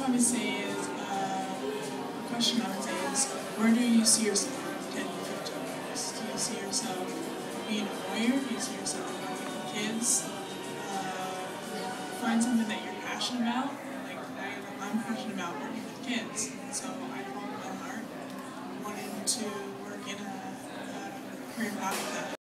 probably say is, uh, the question I would say is, where do you see yourself in 10 15 years? Do you see yourself being a lawyer? Do you see yourself having kids? Uh, find something that you're passionate about. Like, I, I'm passionate about working with kids, so I followed my heart, wanting to work in a, a uh, career path that